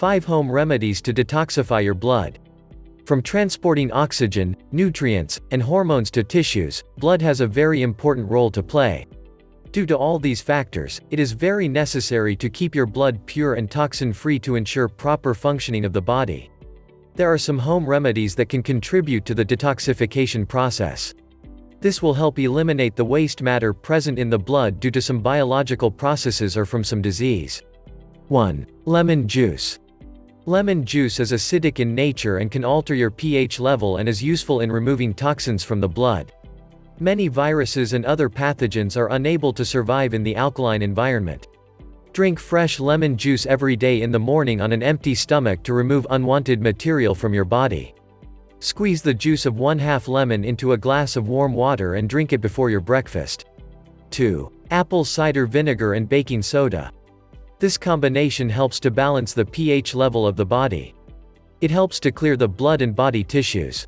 5 Home Remedies to Detoxify Your Blood. From transporting oxygen, nutrients, and hormones to tissues, blood has a very important role to play. Due to all these factors, it is very necessary to keep your blood pure and toxin-free to ensure proper functioning of the body. There are some home remedies that can contribute to the detoxification process. This will help eliminate the waste matter present in the blood due to some biological processes or from some disease. 1. Lemon juice. Lemon juice is acidic in nature and can alter your pH level and is useful in removing toxins from the blood. Many viruses and other pathogens are unable to survive in the alkaline environment. Drink fresh lemon juice every day in the morning on an empty stomach to remove unwanted material from your body. Squeeze the juice of one half lemon into a glass of warm water and drink it before your breakfast. 2. Apple cider vinegar and baking soda. This combination helps to balance the pH level of the body. It helps to clear the blood and body tissues.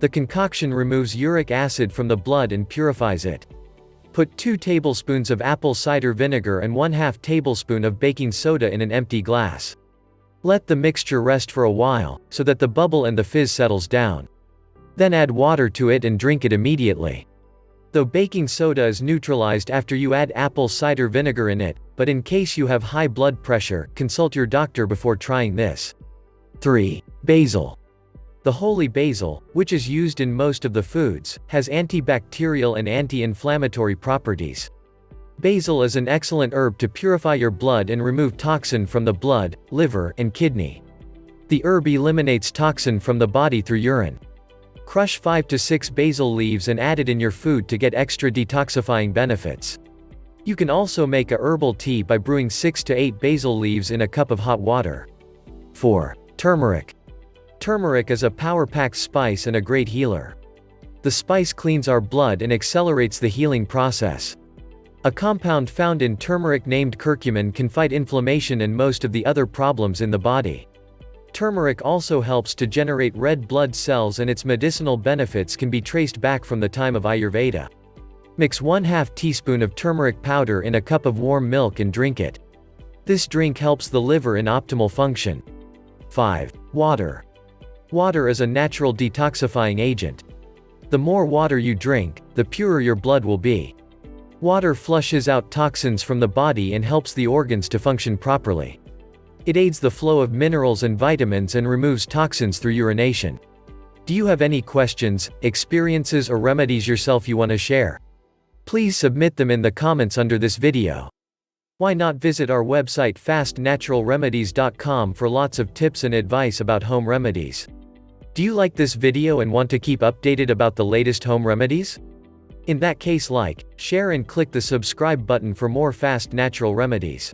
The concoction removes uric acid from the blood and purifies it. Put 2 tablespoons of apple cider vinegar and 1 2 tablespoon of baking soda in an empty glass. Let the mixture rest for a while, so that the bubble and the fizz settles down. Then add water to it and drink it immediately. Though baking soda is neutralized after you add apple cider vinegar in it, but in case you have high blood pressure, consult your doctor before trying this. 3. Basil. The holy basil, which is used in most of the foods, has antibacterial and anti-inflammatory properties. Basil is an excellent herb to purify your blood and remove toxin from the blood, liver, and kidney. The herb eliminates toxin from the body through urine. Crush 5 to 6 basil leaves and add it in your food to get extra detoxifying benefits. You can also make a herbal tea by brewing 6 to 8 basil leaves in a cup of hot water. 4. Turmeric. Turmeric is a power-packed spice and a great healer. The spice cleans our blood and accelerates the healing process. A compound found in turmeric named curcumin can fight inflammation and most of the other problems in the body. Turmeric also helps to generate red blood cells and its medicinal benefits can be traced back from the time of Ayurveda. Mix 1 2 teaspoon of turmeric powder in a cup of warm milk and drink it. This drink helps the liver in optimal function. 5. Water. Water is a natural detoxifying agent. The more water you drink, the purer your blood will be. Water flushes out toxins from the body and helps the organs to function properly. It aids the flow of minerals and vitamins and removes toxins through urination. Do you have any questions, experiences or remedies yourself you want to share? Please submit them in the comments under this video. Why not visit our website fastnaturalremedies.com for lots of tips and advice about home remedies. Do you like this video and want to keep updated about the latest home remedies? In that case like, share and click the subscribe button for more fast natural remedies.